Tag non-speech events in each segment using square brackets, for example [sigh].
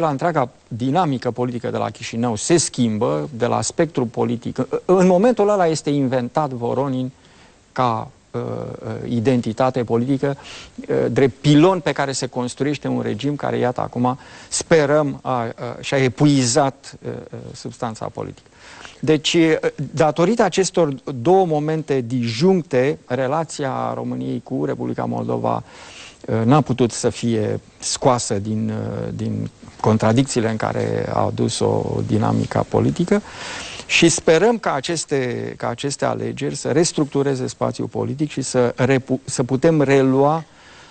la întreaga dinamică politică de la Chișinău se schimbă de la spectru politic. În momentul ăla este inventat Voronin ca uh, uh, identitate politică, uh, drept pilon pe care se construiește un regim care, iată, acum sperăm a, a, și-a epuizat a, uh, uh, substanța politică. Deci, uh, datorită acestor două momente disjuncte, relația României cu Republica Moldova n-a putut să fie scoasă din, din contradicțiile în care a adus o dinamică politică și sperăm ca aceste, ca aceste alegeri să restructureze spațiul politic și să, repu, să putem relua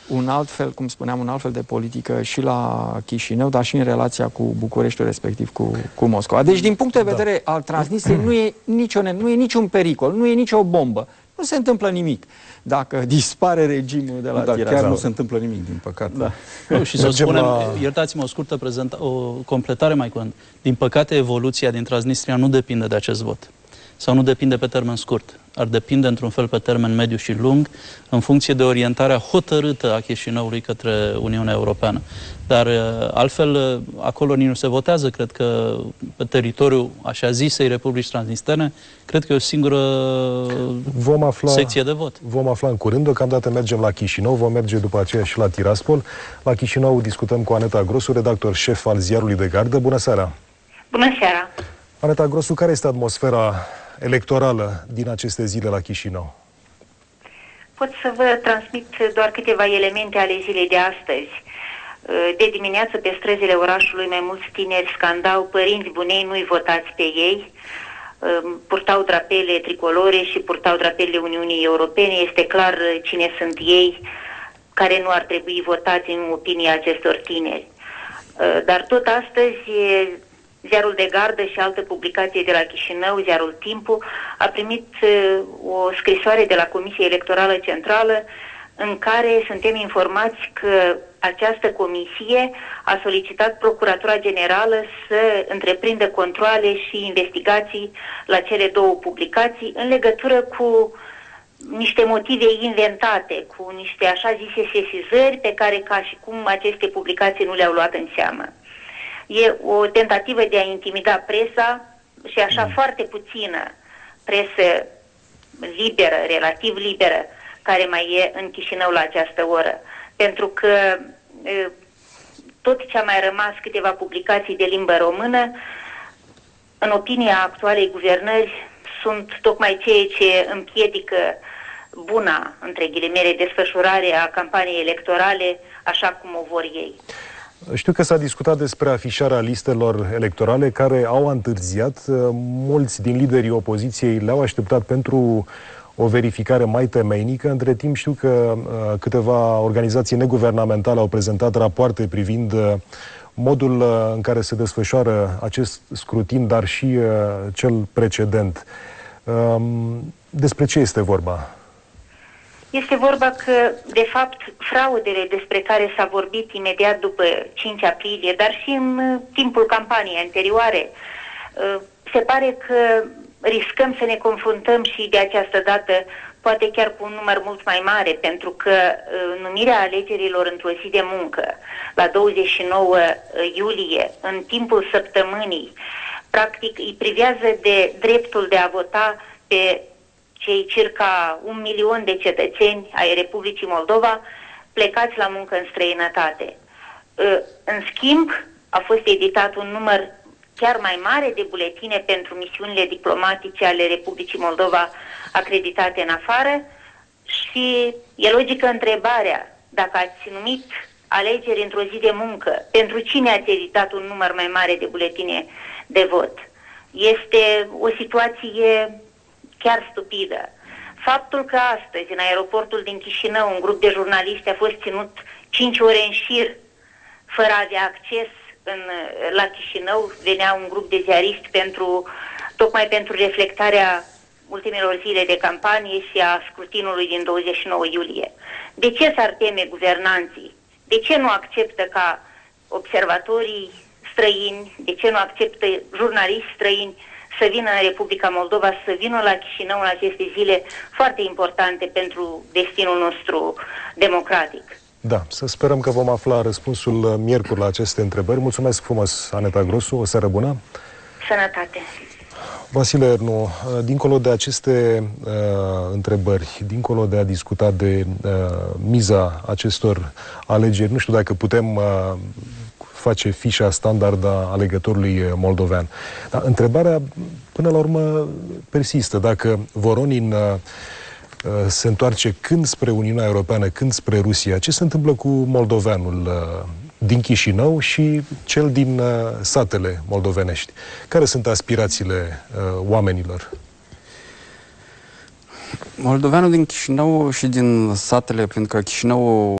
un alt fel, cum spuneam, un alt fel de politică și la Chișinău, dar și în relația cu Bucureștiul, respectiv cu, cu Moscova. Deci, din punct de da. vedere da. al Transnistriei, nu e, nicio, nu e niciun pericol, nu e nicio bombă. Nu se întâmplă nimic dacă [laughs] dispare regimul de la da, Tiraspol. chiar nu se întâmplă nimic, din păcate. Da. [laughs] Nu, și să spunem, la... iertați-mă o scurtă prezenta- o completare mai curând. Din păcate, evoluția din Transnistria nu depinde de acest vot. Sau nu depinde pe termen scurt ar depinde într-un fel pe termen mediu și lung, în funcție de orientarea hotărâtă a Chișinăului către Uniunea Europeană. Dar uh, altfel, uh, acolo nici nu se votează, cred că pe teritoriul așa zisei Republici Transnisterne, cred că e o singură vom afla, secție de vot. Vom afla în curând, deocamdată mergem la Chișinău, vom merge după aceea și la Tiraspol. La Chișinău discutăm cu Aneta Grosu, redactor șef al ziarului de gardă. Bună seara! Bună seara! Aneta Grosu, care este atmosfera electorală din aceste zile la Chișinău? Pot să vă transmit doar câteva elemente ale zilei de astăzi. De dimineață, pe străzile orașului, mai mulți tineri scandau părinți bunei, nu-i votați pe ei. Purtau drapele tricolore și purtau drapele Uniunii Europene. Este clar cine sunt ei care nu ar trebui votați în opinia acestor tineri. Dar tot astăzi Ziarul de Gardă și alte publicații de la Chișinău, Ziarul Timpu, a primit uh, o scrisoare de la Comisia Electorală Centrală în care suntem informați că această comisie a solicitat Procuratura Generală să întreprindă controle și investigații la cele două publicații în legătură cu niște motive inventate, cu niște așa zise sesizări pe care ca și cum aceste publicații nu le-au luat în seamă. E o tentativă de a intimida presa și așa mm. foarte puțină presă liberă, relativ liberă, care mai e în Chișinău la această oră. Pentru că tot ce a mai rămas câteva publicații de limbă română, în opinia actualei guvernări, sunt tocmai ceea ce împiedică buna, între ghilimele, desfășurare a campaniei electorale așa cum o vor ei. Știu că s-a discutat despre afișarea listelor electorale care au întârziat. Mulți din liderii opoziției le-au așteptat pentru o verificare mai temeinică. Între timp știu că uh, câteva organizații neguvernamentale au prezentat rapoarte privind uh, modul uh, în care se desfășoară acest scrutin, dar și cel precedent. Um, despre ce este vorba? Este vorba că, de fapt, fraudele despre care s-a vorbit imediat după 5 aprilie, dar și în uh, timpul campaniei anterioare, uh, se pare că riscăm să ne confruntăm și de această dată poate chiar cu un număr mult mai mare, pentru că uh, numirea alegerilor într-o zi de muncă, la 29 iulie, în timpul săptămânii, practic îi privează de dreptul de a vota pe cei circa un milion de cetățeni ai Republicii Moldova plecați la muncă în străinătate. Ă, în schimb, a fost editat un număr chiar mai mare de buletine pentru misiunile diplomatice ale Republicii Moldova acreditate în afară și e logică întrebarea dacă ați numit alegeri într-o zi de muncă, pentru cine ați editat un număr mai mare de buletine de vot? Este o situație chiar stupidă. Faptul că astăzi, în aeroportul din Chișinău, un grup de jurnaliști a fost ținut 5 ore în șir, fără a avea acces în, la Chișinău, venea un grup de ziariști pentru, tocmai pentru reflectarea ultimelor zile de campanie și a scrutinului din 29 iulie. De ce s-ar teme guvernanții? De ce nu acceptă ca observatorii străini, de ce nu acceptă jurnaliști străini să vină în Republica Moldova, să vină la Chișinău în aceste zile foarte importante pentru destinul nostru democratic. Da, să sperăm că vom afla răspunsul uh, miercuri la aceste întrebări. Mulțumesc frumos, Aneta Grosu, o seară bună! Sănătate! Vasile Ernu, uh, dincolo de aceste uh, întrebări, dincolo de a discuta de uh, miza acestor alegeri, nu știu dacă putem uh, face fișa standard a alegătorului moldovean. Dar întrebarea, până la urmă, persistă. Dacă Voronin uh, uh, se întoarce când spre Uniunea Europeană, când spre Rusia, ce se întâmplă cu moldoveanul uh, din Chișinău și cel din uh, satele moldovenești? Care sunt aspirațiile uh, oamenilor? Moldoveanul din Chișinău și din satele, pentru că Chișinău